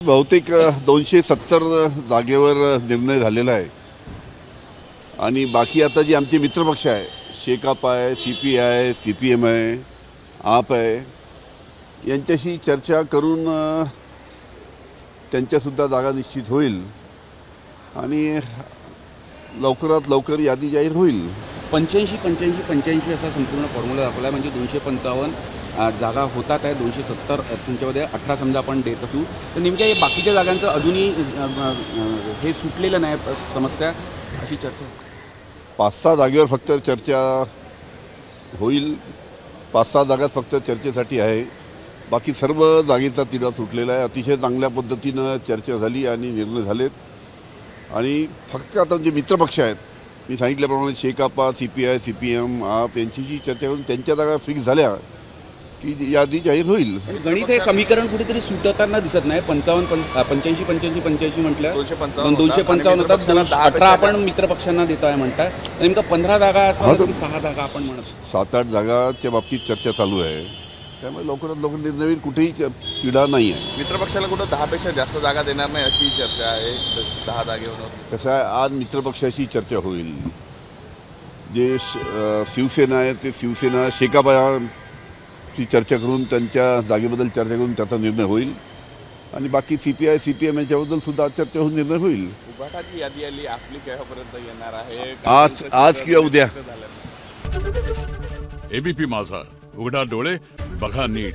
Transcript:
बहुतेक दोनशे सत्तर जागेवर निर्णय झालेला आहे. आणि बाकी आता जे आमचे मित्रपक्ष आहे शेकाप आहे C P I C P M आहे आप आहे यांच्याशी चर्चा करून त्यांच्यासुद्धा जागा निश्चित होईल. आणि लवकरात लवकर यादी जाहीर होईल. पंच्याऐंशी पंच्याऐंशी पंच्याऐंशी असा संपूर्ण फॉर्म्युला दाखवला आहे. म्हणजे दोनशे पंचावन्न जागा होतात आहे दोनशे सत्तर तुमच्यामध्ये अठरा समजा आपण देत असू तर नेमक्या हे बाकीच्या जागांचं अजूनही हे सुटलेलं नाही समस्या अशी चर्चा पाच सहा जागेवर फक्त चर्चा होईल. पाच सहा जागाच फक्त चर्चेसाठी आहे. बाकी सर्व जागेचा तिढा सुटलेला आहे. अतिशय चांगल्या पद्धतीनं चर्चा झाली आणि निर्णय झालेत. आणि फक्त आता जे मित्रपक्ष आहेत मी सांगितल्याप्रमाणे शेकापा C P I C P M AAP ji चर्चा करून त्यांच्या जागा फिक्स झाल्या. की यादी जाहीर होईल. गणित हे समीकरण कुठेतरी सुटताना दिसत नाही. पंचावन्न पं पंच्याऐंशी पंच्याऐंशी पंच्याऐंशी म्हटलं दोनशे पंचावन्न दोनशे होतात अठरा आपण मित्रपक्षांना देतो आहे म्हणताय. नेमकं पंधरा जागा असतात सहा जागा आपण म्हणत सात आठ जागाच्या बाबतीत चर्चा चालू आहे. त्यामुळे लवकरात लवकर निर्णय होईल कुठेही तिढा नाही आहे. मित्रपक्षाला कुठं दहापेक्षा जास्त जागा देणार नाही अशी चर्चा आहे. दहा जागेवर. कसं आहे आज मित्रपक्षाशी चर्चा होईल. जे शिवसेना आहे ते शिवसेना शेकापाची चर्चा करून त्यांच्या जागेबद्दल चर्चा करून त्याचा निर्णय होईल. आणि बाकी C P I C P M याच्याबद्दल सुद्धा चर्चा होऊन निर्णय होईल. उभाटाची यादी आली आपली केव्हापर्यंत येणार आहे? आज आज किंवा उद्या. एबीपी माझा उघडा डोळे बघा नीट.